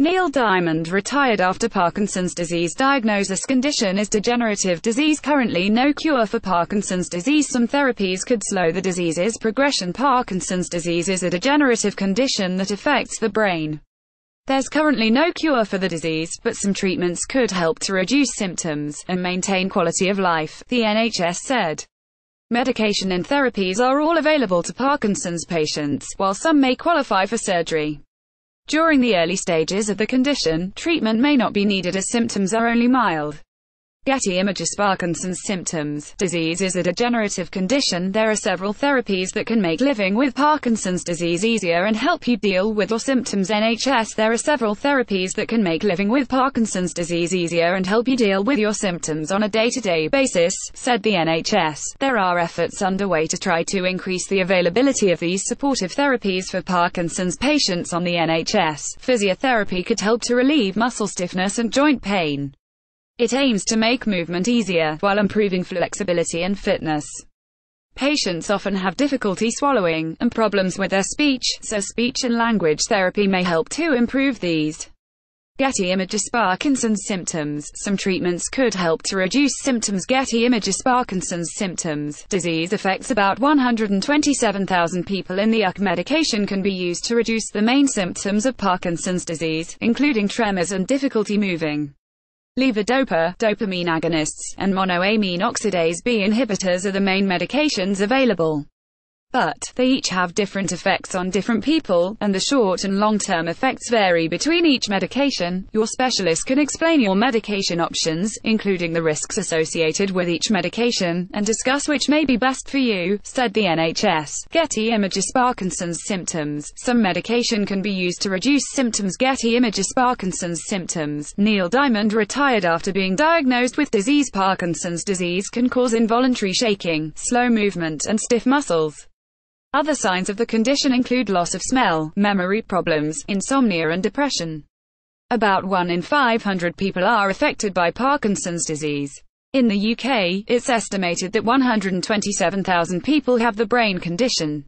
Neil Diamond retired after Parkinson's disease diagnosis condition is degenerative disease currently no cure for Parkinson's disease some therapies could slow the disease's progression Parkinson's disease is a degenerative condition that affects the brain. There's currently no cure for the disease, but some treatments could help to reduce symptoms and maintain quality of life, the NHS said. Medication and therapies are all available to Parkinson's patients, while some may qualify for surgery. During the early stages of the condition, treatment may not be needed as symptoms are only mild. Getty Images Parkinson's symptoms. Disease is a degenerative condition. There are several therapies that can make living with Parkinson's disease easier and help you deal with your symptoms. NHS There are several therapies that can make living with Parkinson's disease easier and help you deal with your symptoms on a day-to-day -day basis, said the NHS. There are efforts underway to try to increase the availability of these supportive therapies for Parkinson's patients on the NHS. Physiotherapy could help to relieve muscle stiffness and joint pain. It aims to make movement easier, while improving flexibility and fitness. Patients often have difficulty swallowing, and problems with their speech, so speech and language therapy may help to improve these. Getty Images Parkinson's symptoms. Some treatments could help to reduce symptoms. Getty Images Parkinson's symptoms. Disease affects about 127,000 people in the UK. Medication can be used to reduce the main symptoms of Parkinson's disease, including tremors and difficulty moving. Levodopa, dopamine agonists, and monoamine oxidase B inhibitors are the main medications available but they each have different effects on different people, and the short and long-term effects vary between each medication. Your specialist can explain your medication options, including the risks associated with each medication, and discuss which may be best for you, said the NHS. Getty Images Parkinson's symptoms. Some medication can be used to reduce symptoms. Getty Images Parkinson's symptoms. Neil Diamond retired after being diagnosed with disease. Parkinson's disease can cause involuntary shaking, slow movement, and stiff muscles. Other signs of the condition include loss of smell, memory problems, insomnia and depression. About 1 in 500 people are affected by Parkinson's disease. In the UK, it's estimated that 127,000 people have the brain condition.